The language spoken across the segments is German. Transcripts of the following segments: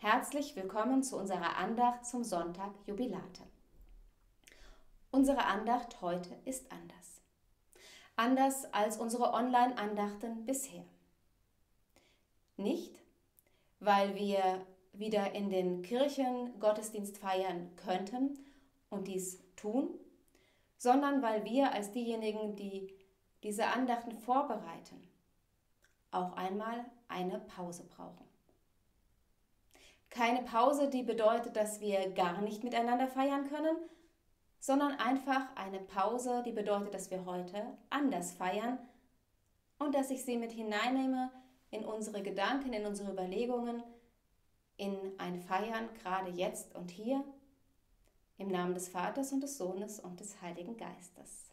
Herzlich willkommen zu unserer Andacht zum Sonntag Jubilate. Unsere Andacht heute ist anders. Anders als unsere Online-Andachten bisher. Nicht, weil wir wieder in den Kirchen Gottesdienst feiern könnten und dies tun, sondern weil wir als diejenigen, die diese Andachten vorbereiten, auch einmal eine Pause brauchen. Keine Pause, die bedeutet, dass wir gar nicht miteinander feiern können, sondern einfach eine Pause, die bedeutet, dass wir heute anders feiern und dass ich sie mit hineinnehme in unsere Gedanken, in unsere Überlegungen, in ein Feiern gerade jetzt und hier, im Namen des Vaters und des Sohnes und des Heiligen Geistes.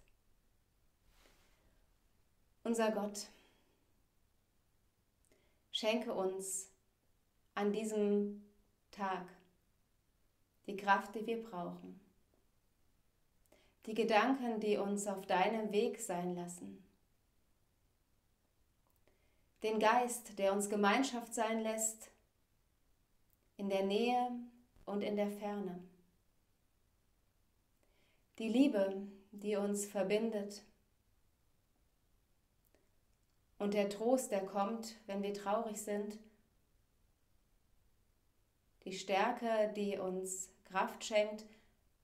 Unser Gott, schenke uns an diesem Tag. Die Kraft, die wir brauchen, die Gedanken, die uns auf deinem Weg sein lassen, den Geist, der uns Gemeinschaft sein lässt, in der Nähe und in der Ferne, die Liebe, die uns verbindet. Und der Trost, der kommt, wenn wir traurig sind die Stärke, die uns Kraft schenkt,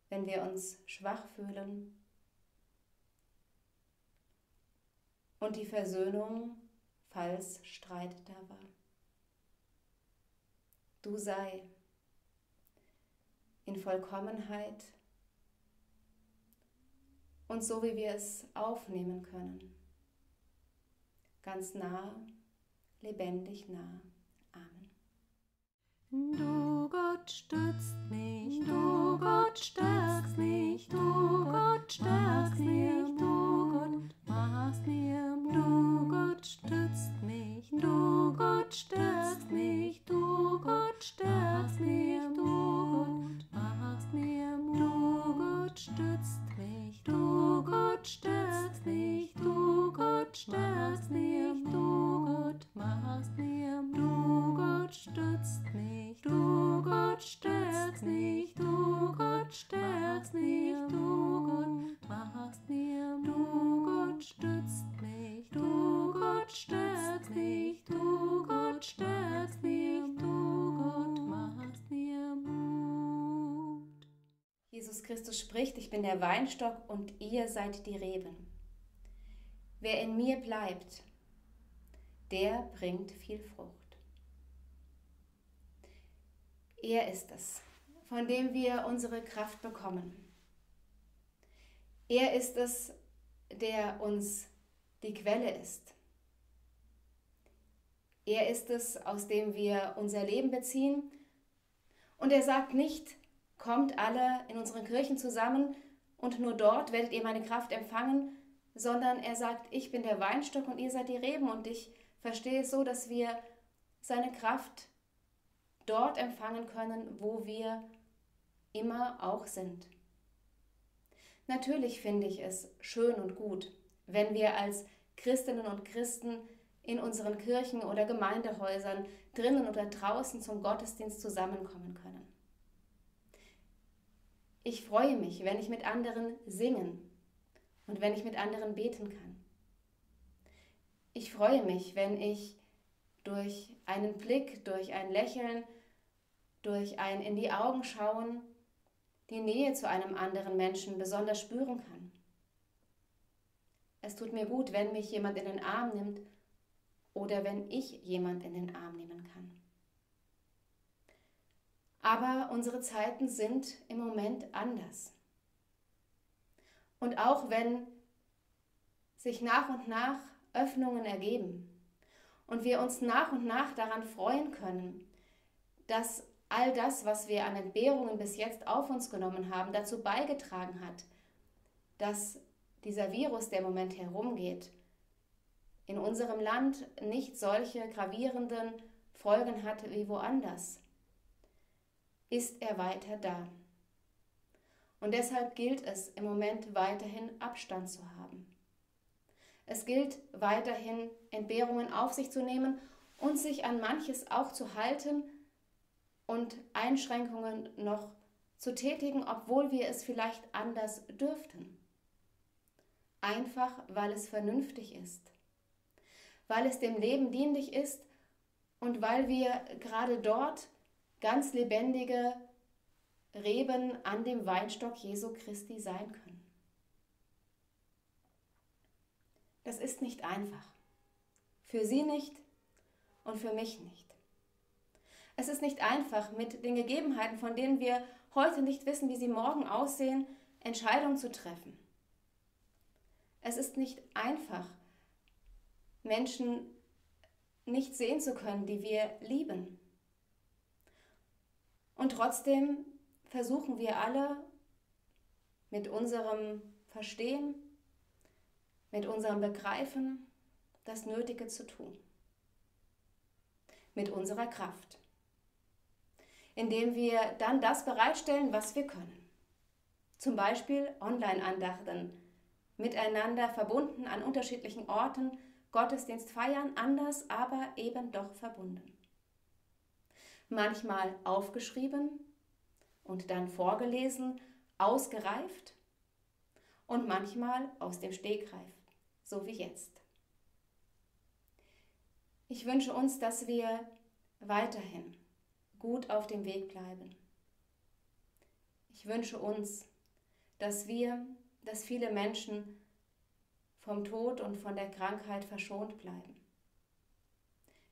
wenn wir uns schwach fühlen. Und die Versöhnung, falls Streit da war. Du sei in Vollkommenheit und so wie wir es aufnehmen können. Ganz nah, lebendig nah. Du Gott stützt mich, du Gott stärkst mich, du Gott stärkst mich, du Gott machst mir. Du Gott stützt mich, du Gott stärkst mich, Christus spricht, ich bin der Weinstock und ihr seid die Reben. Wer in mir bleibt, der bringt viel Frucht. Er ist es, von dem wir unsere Kraft bekommen. Er ist es, der uns die Quelle ist. Er ist es, aus dem wir unser Leben beziehen. Und er sagt nicht, kommt alle in unseren Kirchen zusammen und nur dort werdet ihr meine Kraft empfangen, sondern er sagt, ich bin der Weinstock und ihr seid die Reben und ich verstehe es so, dass wir seine Kraft dort empfangen können, wo wir immer auch sind. Natürlich finde ich es schön und gut, wenn wir als Christinnen und Christen in unseren Kirchen oder Gemeindehäusern drinnen oder draußen zum Gottesdienst zusammenkommen können. Ich freue mich, wenn ich mit anderen singen und wenn ich mit anderen beten kann. Ich freue mich, wenn ich durch einen Blick, durch ein Lächeln, durch ein in die Augen schauen die Nähe zu einem anderen Menschen besonders spüren kann. Es tut mir gut, wenn mich jemand in den Arm nimmt oder wenn ich jemand in den Arm nehmen kann. Aber unsere Zeiten sind im Moment anders. Und auch wenn sich nach und nach Öffnungen ergeben, und wir uns nach und nach daran freuen können, dass all das, was wir an Entbehrungen bis jetzt auf uns genommen haben, dazu beigetragen hat, dass dieser Virus, der im Moment herumgeht, in unserem Land nicht solche gravierenden Folgen hat wie woanders, ist er weiter da. Und deshalb gilt es im Moment weiterhin Abstand zu haben. Es gilt weiterhin Entbehrungen auf sich zu nehmen und sich an manches auch zu halten und Einschränkungen noch zu tätigen, obwohl wir es vielleicht anders dürften. Einfach weil es vernünftig ist, weil es dem Leben dienlich ist und weil wir gerade dort ganz lebendige Reben an dem Weinstock Jesu Christi sein können. Das ist nicht einfach. Für Sie nicht und für mich nicht. Es ist nicht einfach, mit den Gegebenheiten, von denen wir heute nicht wissen, wie sie morgen aussehen, Entscheidungen zu treffen. Es ist nicht einfach, Menschen nicht sehen zu können, die wir lieben. Und trotzdem versuchen wir alle mit unserem Verstehen, mit unserem Begreifen das Nötige zu tun. Mit unserer Kraft. Indem wir dann das bereitstellen, was wir können. Zum Beispiel Online-Andachten, miteinander verbunden an unterschiedlichen Orten, Gottesdienst feiern, anders, aber eben doch verbunden. Manchmal aufgeschrieben und dann vorgelesen, ausgereift und manchmal aus dem Stegreif, so wie jetzt. Ich wünsche uns, dass wir weiterhin gut auf dem Weg bleiben. Ich wünsche uns, dass wir, dass viele Menschen vom Tod und von der Krankheit verschont bleiben.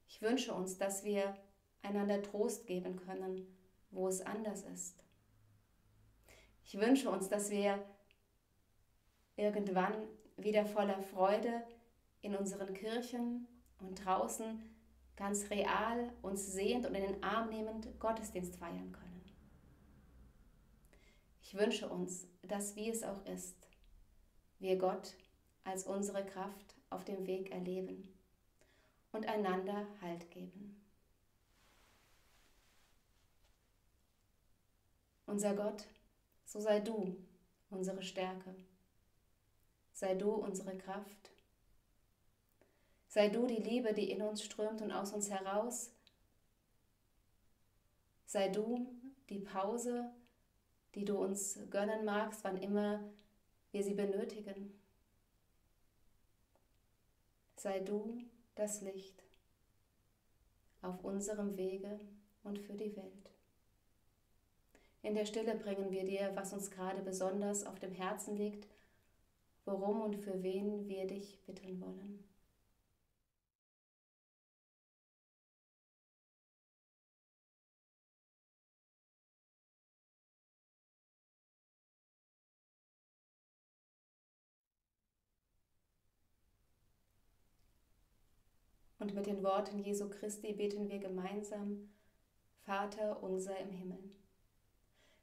Ich wünsche uns, dass wir einander Trost geben können, wo es anders ist. Ich wünsche uns, dass wir irgendwann wieder voller Freude in unseren Kirchen und draußen ganz real uns sehend und in den Arm nehmend Gottesdienst feiern können. Ich wünsche uns, dass wie es auch ist, wir Gott als unsere Kraft auf dem Weg erleben und einander Halt geben. Unser Gott, so sei du unsere Stärke, sei du unsere Kraft, sei du die Liebe, die in uns strömt und aus uns heraus, sei du die Pause, die du uns gönnen magst, wann immer wir sie benötigen. Sei du das Licht auf unserem Wege und für die Welt. In der Stille bringen wir dir, was uns gerade besonders auf dem Herzen liegt, worum und für wen wir dich bitten wollen. Und mit den Worten Jesu Christi beten wir gemeinsam, Vater unser im Himmel.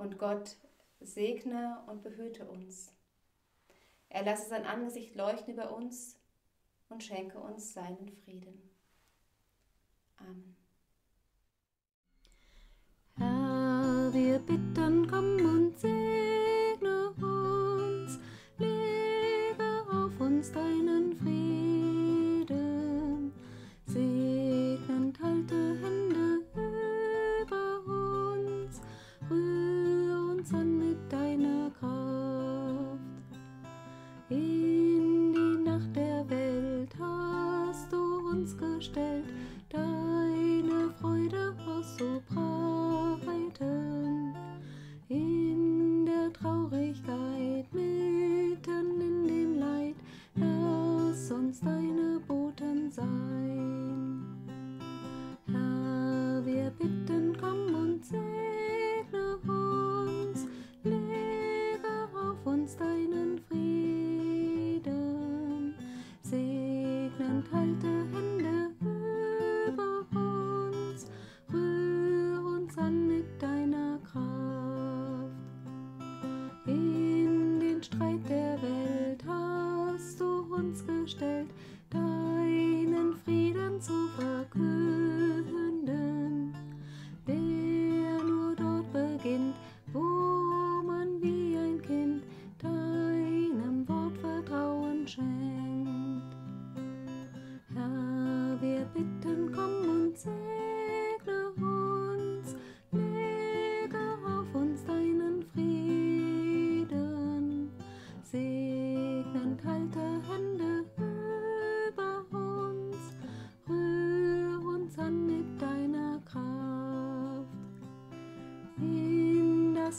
Und Gott segne und behüte uns. Er lasse sein Angesicht leuchten über uns und schenke uns seinen Frieden. Amen. Herr, wir bitten, komm und segne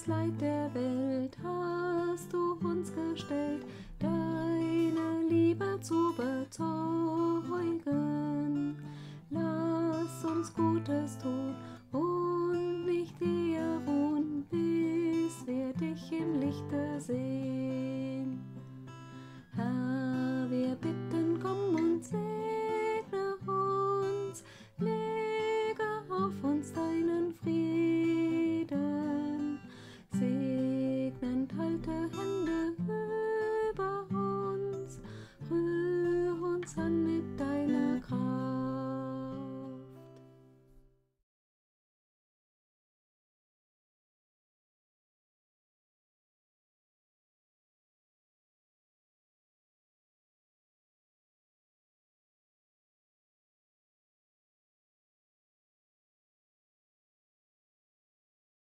Leid der Welt hast du uns gestellt, deine Liebe zu bezeugen. Lass uns Gutes tun sun.